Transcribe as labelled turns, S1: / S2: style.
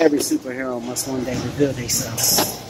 S1: Every superhero must one day reveal themselves.